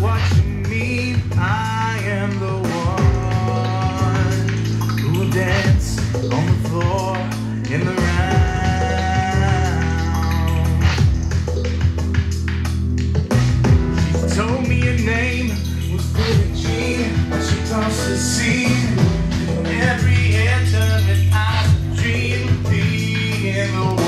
what you mean? I am the one who will dance on the floor in the round. She told me name was she tossed. Every answer I dream, being the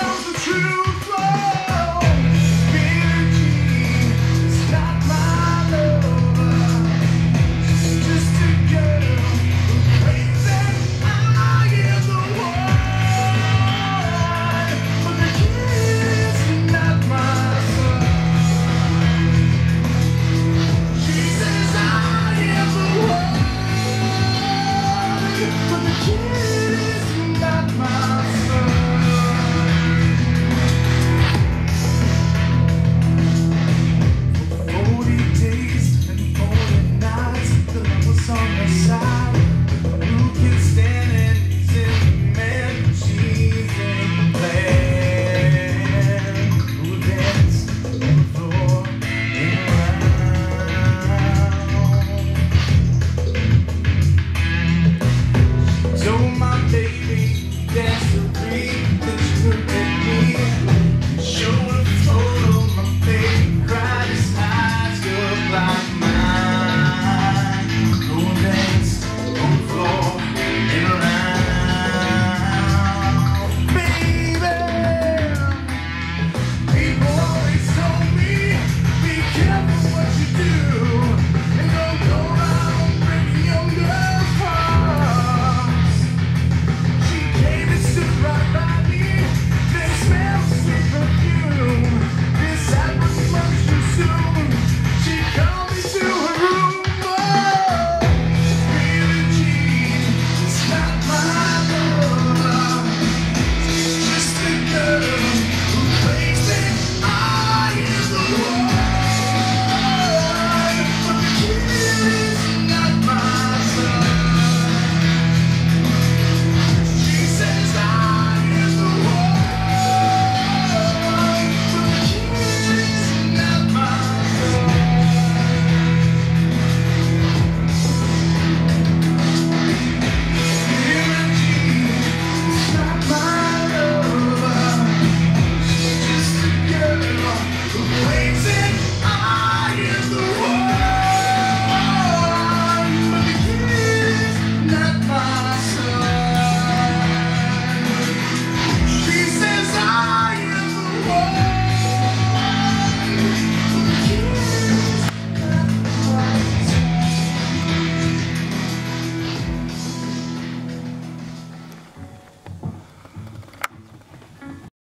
tells the truth.